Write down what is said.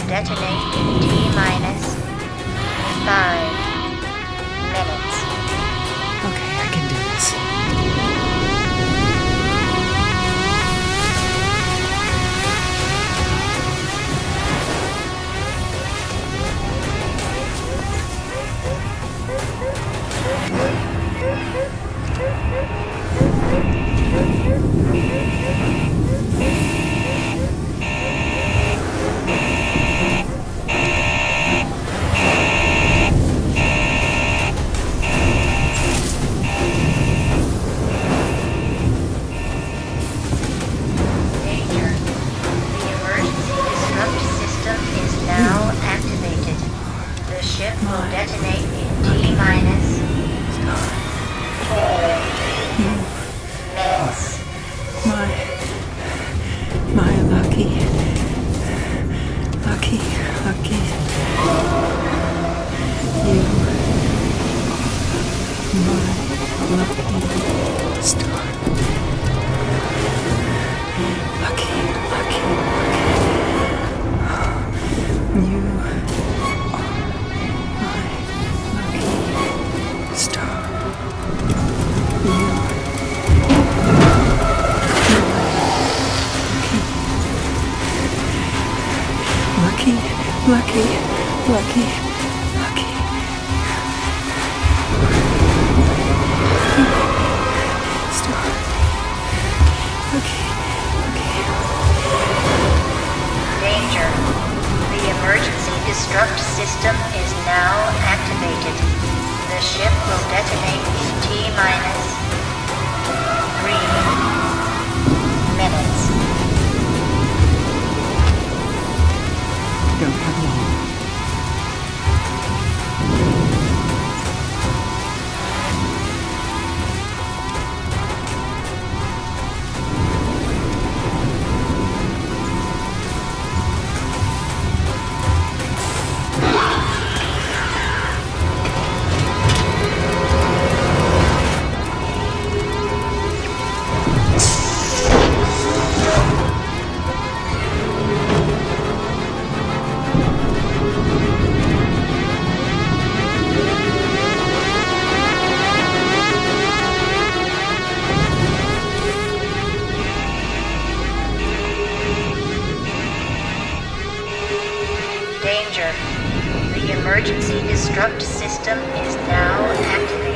will detonate in T minus 5. Minus minutes. My. My lucky. Lucky, lucky. You. My lucky star. Lucky, lucky, lucky. Star. Okay, okay. Danger. The emergency destruct system is now activated. The ship will detonate in T Don't have. emergency destruct system is now activated.